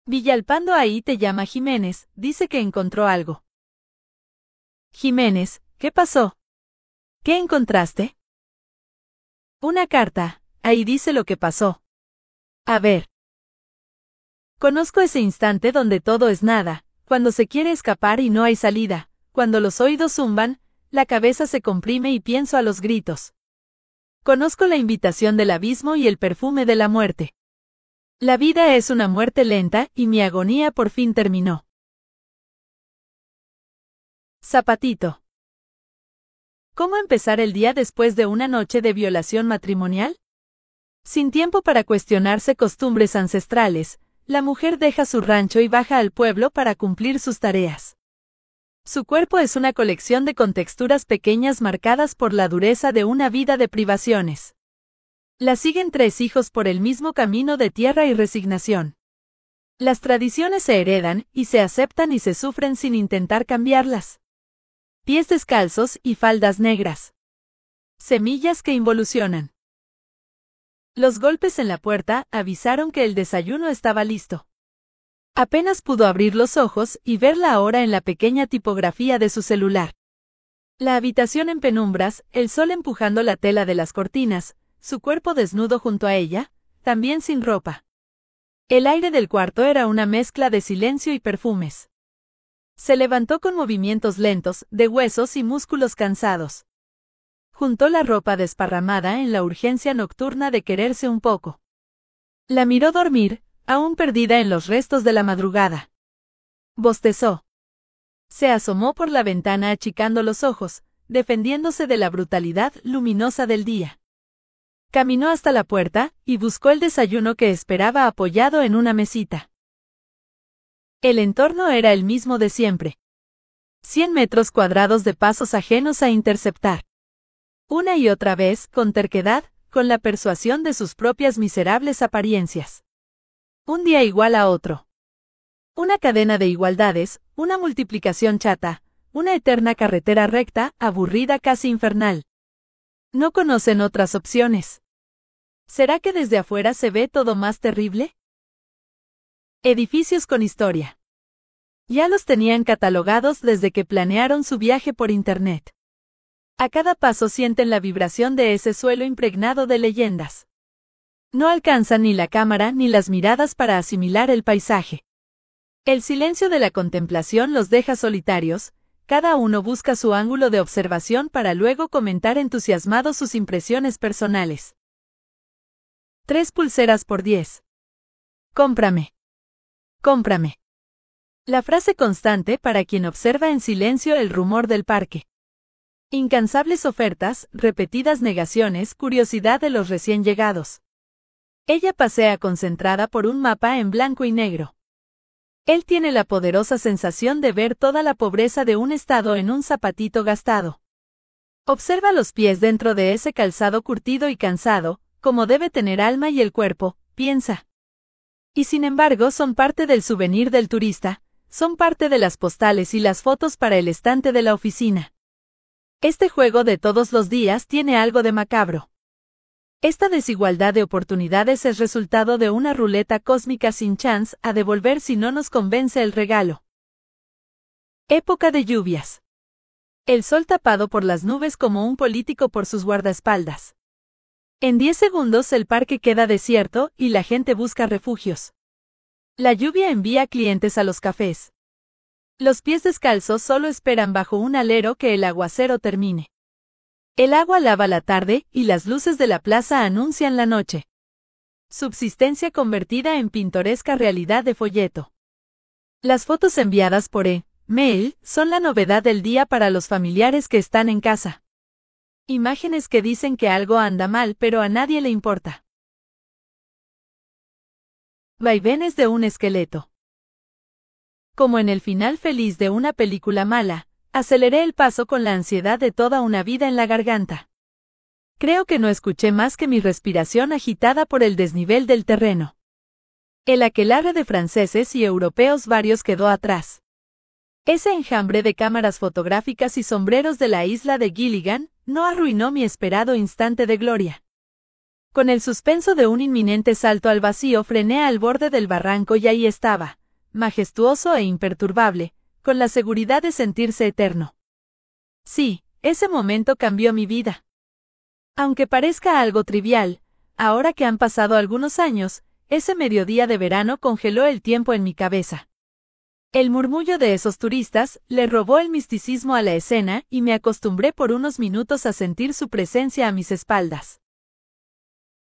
Villalpando ahí te llama Jiménez, dice que encontró algo. Jiménez, ¿qué pasó? ¿Qué encontraste? Una carta, ahí dice lo que pasó. A ver. Conozco ese instante donde todo es nada, cuando se quiere escapar y no hay salida, cuando los oídos zumban, la cabeza se comprime y pienso a los gritos. Conozco la invitación del abismo y el perfume de la muerte. La vida es una muerte lenta y mi agonía por fin terminó. Zapatito. ¿Cómo empezar el día después de una noche de violación matrimonial? Sin tiempo para cuestionarse costumbres ancestrales, la mujer deja su rancho y baja al pueblo para cumplir sus tareas. Su cuerpo es una colección de contexturas pequeñas marcadas por la dureza de una vida de privaciones. La siguen tres hijos por el mismo camino de tierra y resignación. Las tradiciones se heredan, y se aceptan y se sufren sin intentar cambiarlas. Pies descalzos y faldas negras. Semillas que involucionan. Los golpes en la puerta avisaron que el desayuno estaba listo. Apenas pudo abrir los ojos y ver la hora en la pequeña tipografía de su celular. La habitación en penumbras, el sol empujando la tela de las cortinas, su cuerpo desnudo junto a ella, también sin ropa. El aire del cuarto era una mezcla de silencio y perfumes. Se levantó con movimientos lentos, de huesos y músculos cansados. Juntó la ropa desparramada en la urgencia nocturna de quererse un poco. La miró dormir, aún perdida en los restos de la madrugada. Bostezó. Se asomó por la ventana achicando los ojos, defendiéndose de la brutalidad luminosa del día. Caminó hasta la puerta, y buscó el desayuno que esperaba apoyado en una mesita. El entorno era el mismo de siempre. Cien metros cuadrados de pasos ajenos a interceptar. Una y otra vez, con terquedad, con la persuasión de sus propias miserables apariencias. Un día igual a otro. Una cadena de igualdades, una multiplicación chata, una eterna carretera recta, aburrida casi infernal. No conocen otras opciones. ¿Será que desde afuera se ve todo más terrible? Edificios con historia. Ya los tenían catalogados desde que planearon su viaje por Internet. A cada paso sienten la vibración de ese suelo impregnado de leyendas. No alcanzan ni la cámara ni las miradas para asimilar el paisaje. El silencio de la contemplación los deja solitarios, cada uno busca su ángulo de observación para luego comentar entusiasmado sus impresiones personales. Tres pulseras por diez. Cómprame. Cómprame. La frase constante para quien observa en silencio el rumor del parque. Incansables ofertas, repetidas negaciones, curiosidad de los recién llegados. Ella pasea concentrada por un mapa en blanco y negro. Él tiene la poderosa sensación de ver toda la pobreza de un estado en un zapatito gastado. Observa los pies dentro de ese calzado curtido y cansado, como debe tener alma y el cuerpo, piensa. Y sin embargo son parte del souvenir del turista, son parte de las postales y las fotos para el estante de la oficina. Este juego de todos los días tiene algo de macabro. Esta desigualdad de oportunidades es resultado de una ruleta cósmica sin chance a devolver si no nos convence el regalo. Época de lluvias. El sol tapado por las nubes como un político por sus guardaespaldas. En 10 segundos el parque queda desierto y la gente busca refugios. La lluvia envía clientes a los cafés. Los pies descalzos solo esperan bajo un alero que el aguacero termine. El agua lava la tarde y las luces de la plaza anuncian la noche. Subsistencia convertida en pintoresca realidad de folleto. Las fotos enviadas por e-mail son la novedad del día para los familiares que están en casa. Imágenes que dicen que algo anda mal pero a nadie le importa. Vaivenes de un esqueleto. Como en el final feliz de una película mala, Aceleré el paso con la ansiedad de toda una vida en la garganta. Creo que no escuché más que mi respiración agitada por el desnivel del terreno. El aquelarre de franceses y europeos varios quedó atrás. Ese enjambre de cámaras fotográficas y sombreros de la isla de Gilligan no arruinó mi esperado instante de gloria. Con el suspenso de un inminente salto al vacío frené al borde del barranco y ahí estaba, majestuoso e imperturbable, con la seguridad de sentirse eterno. Sí, ese momento cambió mi vida. Aunque parezca algo trivial, ahora que han pasado algunos años, ese mediodía de verano congeló el tiempo en mi cabeza. El murmullo de esos turistas le robó el misticismo a la escena y me acostumbré por unos minutos a sentir su presencia a mis espaldas.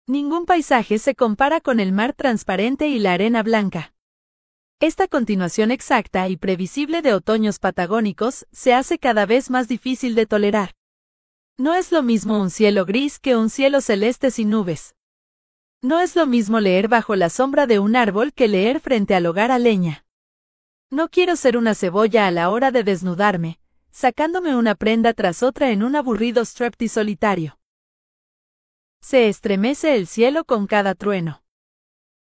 Ningún paisaje se compara con el mar transparente y la arena blanca. Esta continuación exacta y previsible de otoños patagónicos se hace cada vez más difícil de tolerar. No es lo mismo un cielo gris que un cielo celeste sin nubes. No es lo mismo leer bajo la sombra de un árbol que leer frente al hogar a leña. No quiero ser una cebolla a la hora de desnudarme, sacándome una prenda tras otra en un aburrido striptease solitario. Se estremece el cielo con cada trueno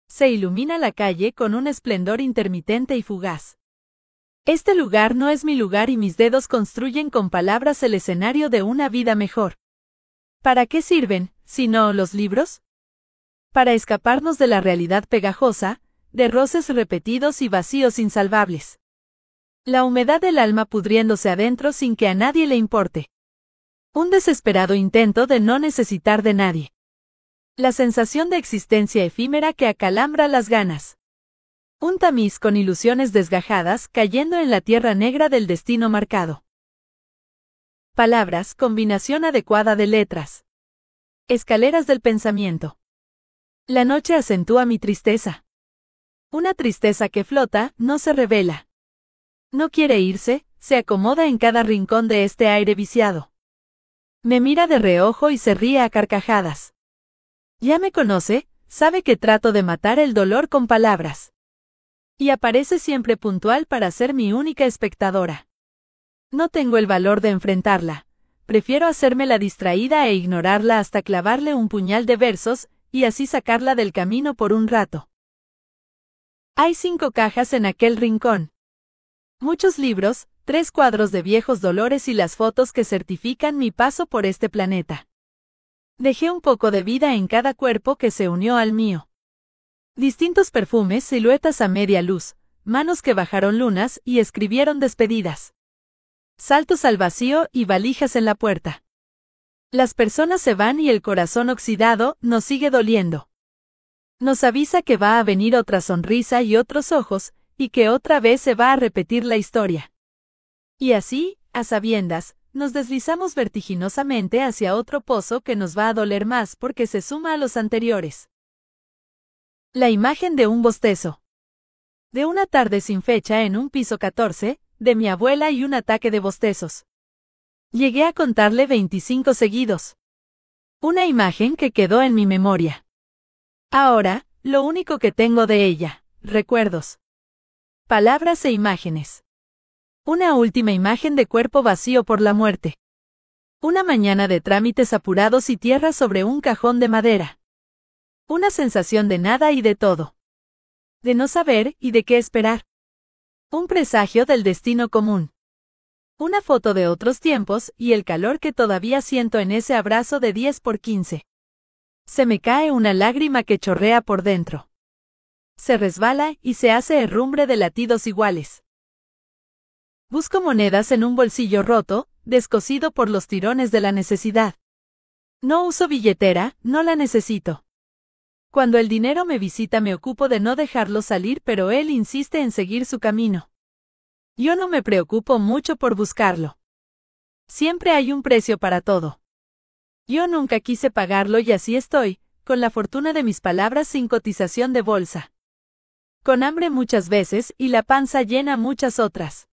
se ilumina la calle con un esplendor intermitente y fugaz. Este lugar no es mi lugar y mis dedos construyen con palabras el escenario de una vida mejor. ¿Para qué sirven, si no los libros? Para escaparnos de la realidad pegajosa, de roces repetidos y vacíos insalvables. La humedad del alma pudriéndose adentro sin que a nadie le importe. Un desesperado intento de no necesitar de nadie. La sensación de existencia efímera que acalambra las ganas. Un tamiz con ilusiones desgajadas cayendo en la tierra negra del destino marcado. Palabras, combinación adecuada de letras. Escaleras del pensamiento. La noche acentúa mi tristeza. Una tristeza que flota, no se revela. No quiere irse, se acomoda en cada rincón de este aire viciado. Me mira de reojo y se ríe a carcajadas. Ya me conoce, sabe que trato de matar el dolor con palabras. Y aparece siempre puntual para ser mi única espectadora. No tengo el valor de enfrentarla. Prefiero hacerme la distraída e ignorarla hasta clavarle un puñal de versos, y así sacarla del camino por un rato. Hay cinco cajas en aquel rincón. Muchos libros, tres cuadros de viejos dolores y las fotos que certifican mi paso por este planeta. Dejé un poco de vida en cada cuerpo que se unió al mío. Distintos perfumes, siluetas a media luz, manos que bajaron lunas y escribieron despedidas. Saltos al vacío y valijas en la puerta. Las personas se van y el corazón oxidado nos sigue doliendo. Nos avisa que va a venir otra sonrisa y otros ojos, y que otra vez se va a repetir la historia. Y así, a sabiendas, nos deslizamos vertiginosamente hacia otro pozo que nos va a doler más porque se suma a los anteriores. La imagen de un bostezo. De una tarde sin fecha en un piso 14, de mi abuela y un ataque de bostezos. Llegué a contarle 25 seguidos. Una imagen que quedó en mi memoria. Ahora, lo único que tengo de ella, recuerdos. Palabras e imágenes. Una última imagen de cuerpo vacío por la muerte. Una mañana de trámites apurados y tierra sobre un cajón de madera. Una sensación de nada y de todo. De no saber y de qué esperar. Un presagio del destino común. Una foto de otros tiempos y el calor que todavía siento en ese abrazo de 10 por 15. Se me cae una lágrima que chorrea por dentro. Se resbala y se hace herrumbre de latidos iguales. Busco monedas en un bolsillo roto, descosido por los tirones de la necesidad. No uso billetera, no la necesito. Cuando el dinero me visita me ocupo de no dejarlo salir, pero él insiste en seguir su camino. Yo no me preocupo mucho por buscarlo. Siempre hay un precio para todo. Yo nunca quise pagarlo y así estoy, con la fortuna de mis palabras sin cotización de bolsa. Con hambre muchas veces y la panza llena muchas otras.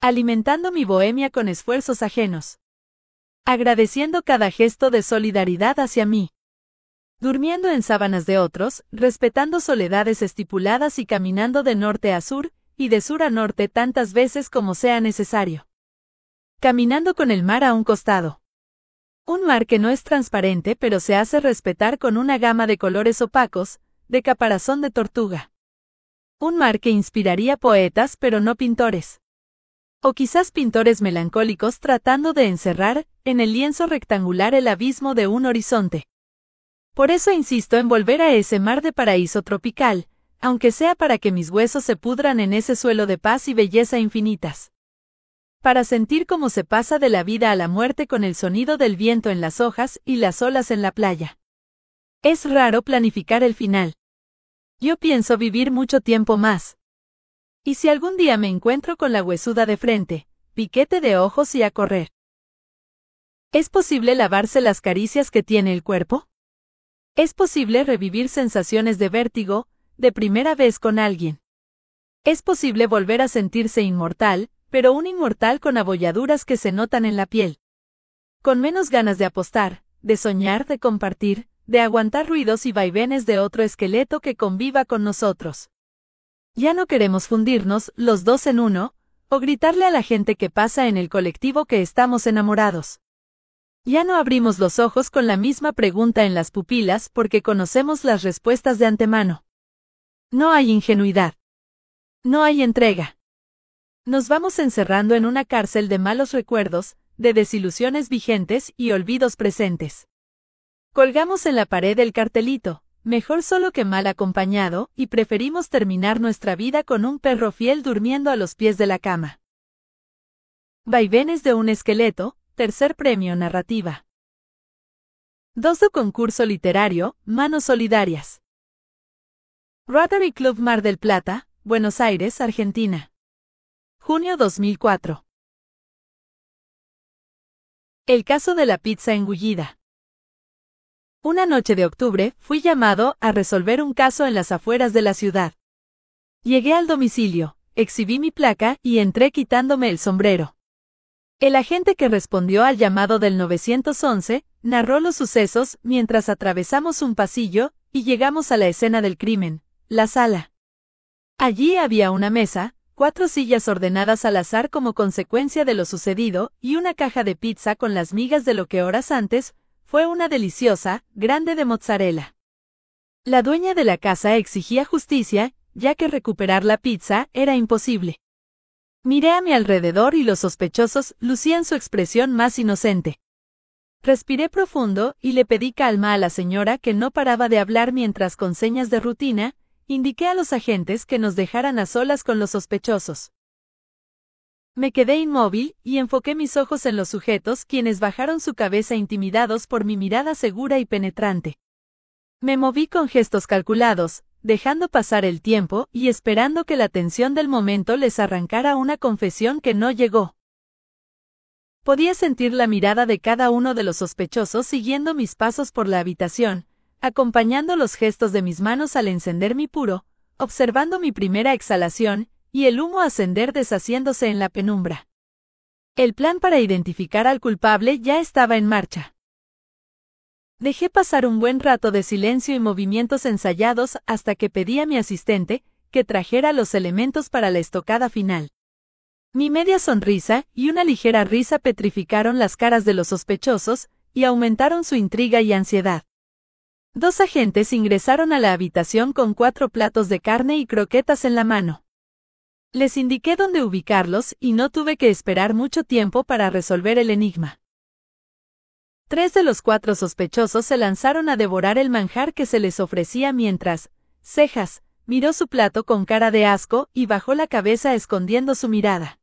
Alimentando mi bohemia con esfuerzos ajenos. Agradeciendo cada gesto de solidaridad hacia mí. Durmiendo en sábanas de otros, respetando soledades estipuladas y caminando de norte a sur, y de sur a norte tantas veces como sea necesario. Caminando con el mar a un costado. Un mar que no es transparente pero se hace respetar con una gama de colores opacos, de caparazón de tortuga. Un mar que inspiraría poetas pero no pintores. O quizás pintores melancólicos tratando de encerrar, en el lienzo rectangular el abismo de un horizonte. Por eso insisto en volver a ese mar de paraíso tropical, aunque sea para que mis huesos se pudran en ese suelo de paz y belleza infinitas para sentir cómo se pasa de la vida a la muerte con el sonido del viento en las hojas y las olas en la playa. Es raro planificar el final. Yo pienso vivir mucho tiempo más. Y si algún día me encuentro con la huesuda de frente, piquete de ojos y a correr. ¿Es posible lavarse las caricias que tiene el cuerpo? ¿Es posible revivir sensaciones de vértigo, de primera vez con alguien? ¿Es posible volver a sentirse inmortal, pero un inmortal con abolladuras que se notan en la piel. Con menos ganas de apostar, de soñar, de compartir, de aguantar ruidos y vaivenes de otro esqueleto que conviva con nosotros. Ya no queremos fundirnos, los dos en uno, o gritarle a la gente que pasa en el colectivo que estamos enamorados. Ya no abrimos los ojos con la misma pregunta en las pupilas porque conocemos las respuestas de antemano. No hay ingenuidad. No hay entrega. Nos vamos encerrando en una cárcel de malos recuerdos, de desilusiones vigentes y olvidos presentes. Colgamos en la pared el cartelito, mejor solo que mal acompañado, y preferimos terminar nuestra vida con un perro fiel durmiendo a los pies de la cama. Vaivenes de un esqueleto, tercer premio narrativa. Doso concurso literario, Manos Solidarias. Rotary Club Mar del Plata, Buenos Aires, Argentina. Junio 2004. El caso de la pizza engullida. Una noche de octubre fui llamado a resolver un caso en las afueras de la ciudad. Llegué al domicilio, exhibí mi placa y entré quitándome el sombrero. El agente que respondió al llamado del 911 narró los sucesos mientras atravesamos un pasillo y llegamos a la escena del crimen, la sala. Allí había una mesa, cuatro sillas ordenadas al azar como consecuencia de lo sucedido, y una caja de pizza con las migas de lo que horas antes fue una deliciosa, grande de mozzarella. La dueña de la casa exigía justicia, ya que recuperar la pizza era imposible. Miré a mi alrededor y los sospechosos lucían su expresión más inocente. Respiré profundo y le pedí calma a la señora que no paraba de hablar mientras con señas de rutina, Indiqué a los agentes que nos dejaran a solas con los sospechosos. Me quedé inmóvil y enfoqué mis ojos en los sujetos quienes bajaron su cabeza intimidados por mi mirada segura y penetrante. Me moví con gestos calculados, dejando pasar el tiempo y esperando que la tensión del momento les arrancara una confesión que no llegó. Podía sentir la mirada de cada uno de los sospechosos siguiendo mis pasos por la habitación, acompañando los gestos de mis manos al encender mi puro, observando mi primera exhalación, y el humo ascender deshaciéndose en la penumbra. El plan para identificar al culpable ya estaba en marcha. Dejé pasar un buen rato de silencio y movimientos ensayados hasta que pedí a mi asistente que trajera los elementos para la estocada final. Mi media sonrisa y una ligera risa petrificaron las caras de los sospechosos y aumentaron su intriga y ansiedad. Dos agentes ingresaron a la habitación con cuatro platos de carne y croquetas en la mano. Les indiqué dónde ubicarlos y no tuve que esperar mucho tiempo para resolver el enigma. Tres de los cuatro sospechosos se lanzaron a devorar el manjar que se les ofrecía mientras, Cejas, miró su plato con cara de asco y bajó la cabeza escondiendo su mirada.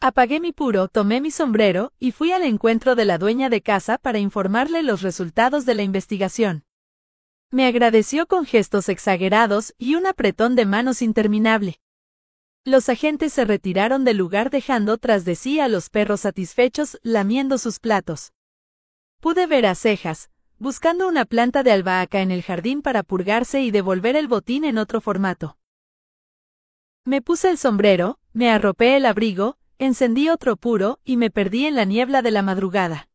Apagué mi puro, tomé mi sombrero y fui al encuentro de la dueña de casa para informarle los resultados de la investigación. Me agradeció con gestos exagerados y un apretón de manos interminable. Los agentes se retiraron del lugar dejando tras de sí a los perros satisfechos lamiendo sus platos. Pude ver a cejas, buscando una planta de albahaca en el jardín para purgarse y devolver el botín en otro formato. Me puse el sombrero, me arropé el abrigo, encendí otro puro y me perdí en la niebla de la madrugada.